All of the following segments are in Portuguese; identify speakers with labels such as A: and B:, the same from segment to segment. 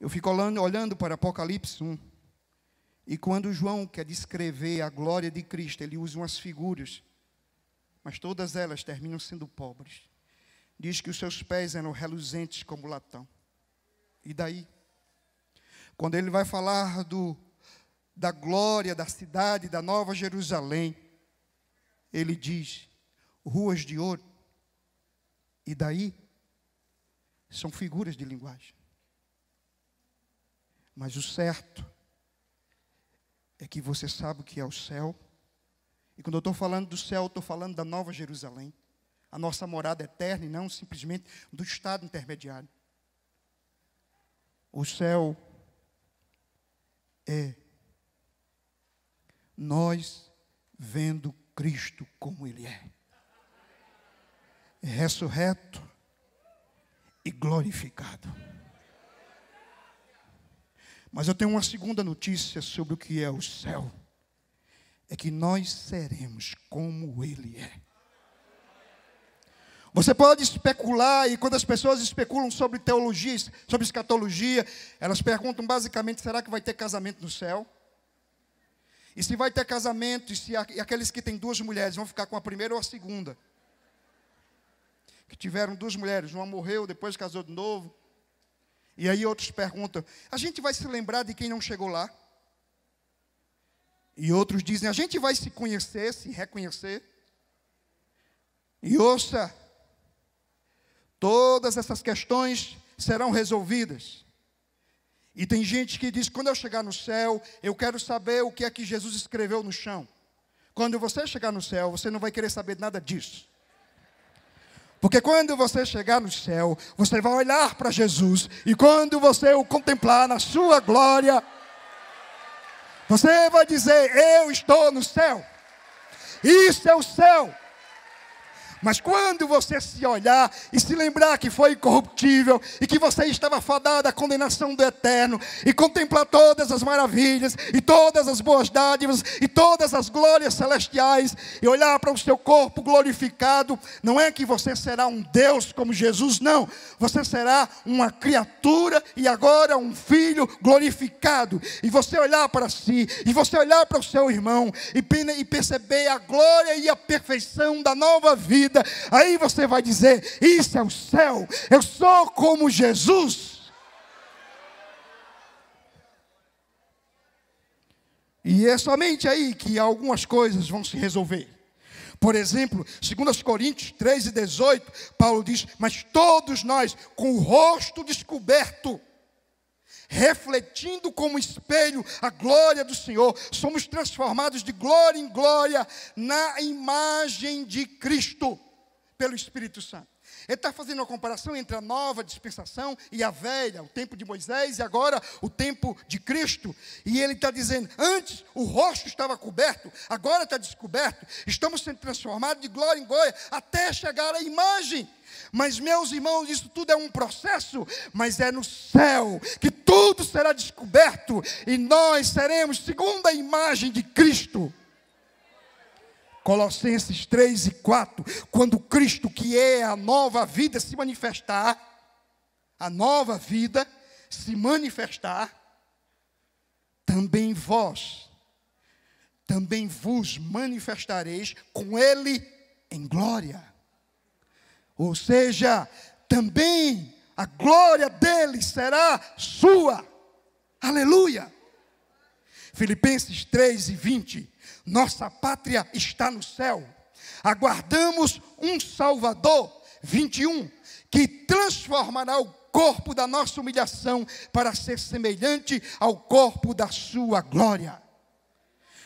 A: Eu fico olhando, olhando para Apocalipse 1. E quando João quer descrever a glória de Cristo, ele usa umas figuras, mas todas elas terminam sendo pobres. Diz que os seus pés eram reluzentes como latão. E daí? Quando ele vai falar do, da glória da cidade, da nova Jerusalém, ele diz: ruas de ouro. E daí? São figuras de linguagem. Mas o certo é que você sabe o que é o céu. E quando eu estou falando do céu, estou falando da nova Jerusalém. A nossa morada eterna e não simplesmente do estado intermediário. O céu é nós vendo Cristo como Ele é. Ressurreto e glorificado. Mas eu tenho uma segunda notícia sobre o que é o céu. É que nós seremos como Ele é. Você pode especular, e quando as pessoas especulam sobre teologia, sobre escatologia, elas perguntam basicamente: será que vai ter casamento no céu? E se vai ter casamento, e se aqueles que têm duas mulheres vão ficar com a primeira ou a segunda? Que tiveram duas mulheres, uma morreu, depois casou de novo. E aí outros perguntam: a gente vai se lembrar de quem não chegou lá? E outros dizem: a gente vai se conhecer, se reconhecer? E ouça, todas essas questões serão resolvidas. E tem gente que diz: quando eu chegar no céu, eu quero saber o que é que Jesus escreveu no chão. Quando você chegar no céu, você não vai querer saber nada disso. Porque quando você chegar no céu, você vai olhar para Jesus, e quando você o contemplar na sua glória, você vai dizer: Eu estou no céu. Isso é o céu. Mas quando você se olhar e se lembrar que foi incorruptível e que você estava fadado à condenação do eterno e contemplar todas as maravilhas e todas as boas dádivas e todas as glórias celestiais e olhar para o seu corpo glorificado, não é que você será um Deus como Jesus, não. Você será uma criatura e agora um filho glorificado. E você olhar para si e você olhar para o seu irmão e perceber a glória e a perfeição da nova vida vida, aí você vai dizer: Isso é o céu, eu sou como Jesus. E é somente aí que algumas coisas vão se resolver. Por exemplo, 2 Coríntios 13, 18, Paulo diz: Mas todos nós, com o rosto descoberto, refletindo como espelho a glória do Senhor, somos transformados de glória em glória na imagem de Cristo, pelo Espírito Santo. Ele está fazendo uma comparação entre a nova dispensação e a velha, o tempo de Moisés e agora o tempo de Cristo. E ele está dizendo: antes o rosto estava coberto, agora está descoberto. Estamos sendo transformados de glória em glória até chegar à imagem mas, meus irmãos, isso tudo é um processo, mas é no céu que tudo será descoberto e nós seremos segundo a imagem de Cristo. Colossenses 3 e 4, quando Cristo, que é a nova vida, se manifestar, a nova vida se manifestar, também vós, também vos manifestareis com Ele em glória. Ou seja, também a glória dele será sua. Aleluia. Filipenses 3 e 20. Nossa pátria está no céu. Aguardamos um Salvador. 21. Que transformará o corpo da nossa humilhação para ser semelhante ao corpo da sua glória.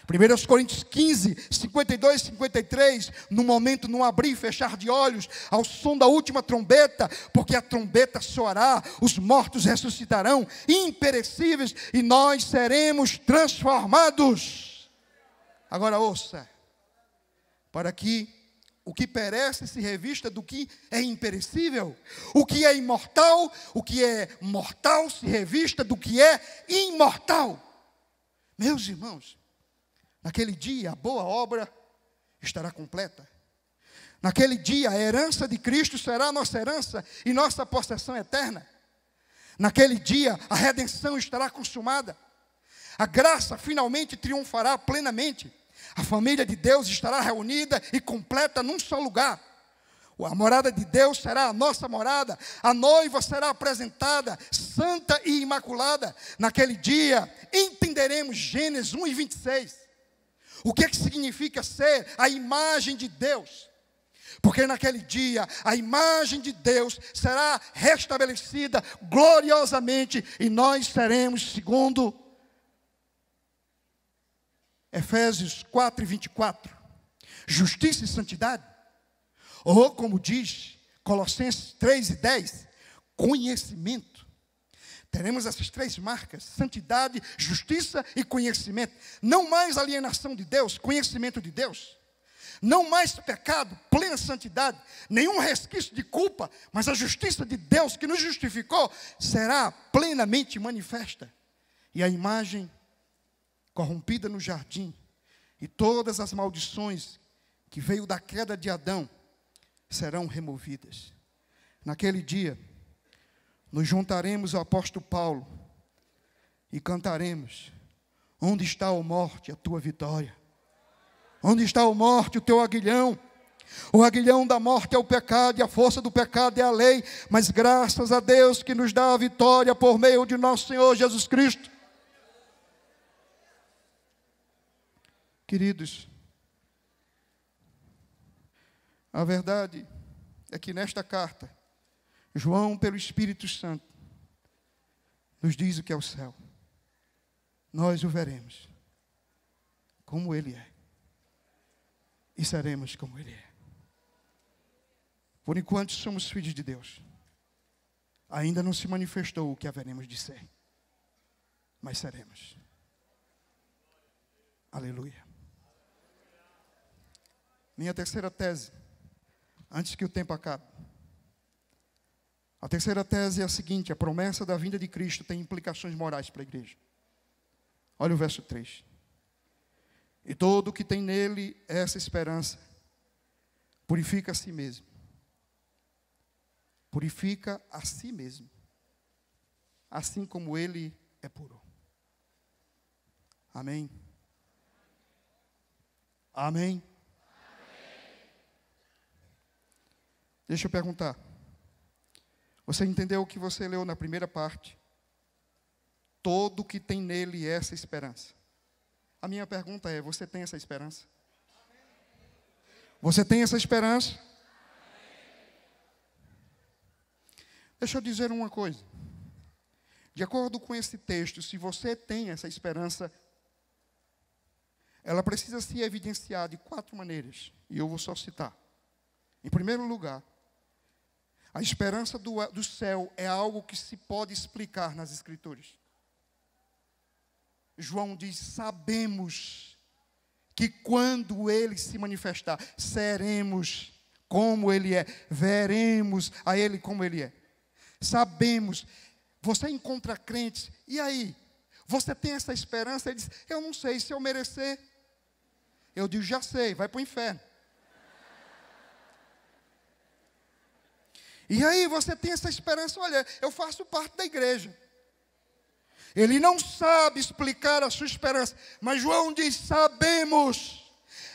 A: 1 Coríntios 15, 52 e 53, no momento, num abrir e fechar de olhos, ao som da última trombeta, porque a trombeta soará, os mortos ressuscitarão, imperecíveis, e nós seremos transformados. Agora ouça, para que o que perece se revista do que é imperecível, o que é imortal, o que é mortal se revista do que é imortal. Meus irmãos, Naquele dia, a boa obra estará completa. Naquele dia, a herança de Cristo será nossa herança e nossa possessão eterna. Naquele dia, a redenção estará consumada. A graça finalmente triunfará plenamente. A família de Deus estará reunida e completa num só lugar. A morada de Deus será a nossa morada. A noiva será apresentada santa e imaculada. Naquele dia, entenderemos Gênesis 1 e 26. O que, é que significa ser a imagem de Deus? Porque naquele dia a imagem de Deus será restabelecida gloriosamente e nós seremos segundo Efésios 4 e 24. Justiça e santidade. Ou como diz Colossenses 3 e 10, conhecimento. Teremos essas três marcas: santidade, justiça e conhecimento. Não mais alienação de Deus, conhecimento de Deus. Não mais pecado, plena santidade, nenhum resquício de culpa, mas a justiça de Deus que nos justificou será plenamente manifesta. E a imagem corrompida no jardim e todas as maldições que veio da queda de Adão serão removidas. Naquele dia, nos juntaremos ao apóstolo Paulo e cantaremos: Onde está, a morte, a tua vitória? Onde está a morte, o teu aguilhão? O aguilhão da morte é o pecado e a força do pecado é a lei, mas graças a Deus que nos dá a vitória por meio de nosso Senhor Jesus Cristo. Queridos, a verdade é que nesta carta, João, pelo Espírito Santo, nos diz o que é o céu. Nós o veremos como ele é e seremos como Ele é. Por enquanto somos filhos de Deus, ainda não se manifestou o que haveremos de ser, mas seremos. Aleluia. Minha terceira tese, antes que o tempo acabe. A terceira tese é a seguinte: a promessa da vinda de Cristo tem implicações morais para a igreja. Olha o verso 3. E todo que tem nele essa esperança, purifica a si mesmo. Purifica a si mesmo, assim como ele é puro. Amém. Amém. Deixa eu perguntar. Você entendeu o que você leu na primeira parte? Todo que tem nele essa esperança. A minha pergunta é: você tem essa esperança? Você tem essa esperança? Deixa eu dizer uma coisa. De acordo com esse texto, se você tem essa esperança, ela precisa se evidenciar de quatro maneiras, e eu vou só citar. Em primeiro lugar, a esperança do, do céu é algo que se pode explicar nas Escrituras. João diz: sabemos que quando ele se manifestar, seremos como ele é, veremos a ele como ele é. Sabemos. Você encontra crentes, e aí? Você tem essa esperança? Ele diz: Eu não sei se eu merecer. Eu digo: Já sei, vai para o inferno. E aí você tem essa esperança: olha, eu faço parte da igreja. Ele não sabe explicar a sua esperança, mas João diz: sabemos.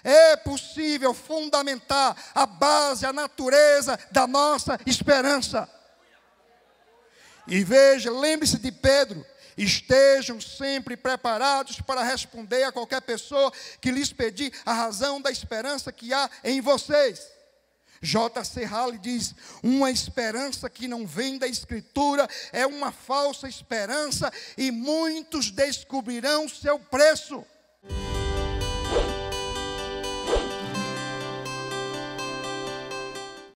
A: É possível fundamentar a base, a natureza da nossa esperança. E veja, lembre-se de Pedro, estejam sempre preparados para responder a qualquer pessoa que lhes pedir a razão da esperança que há em vocês. J.C. Halley diz: uma esperança que não vem da Escritura é uma falsa esperança e muitos descobrirão seu preço.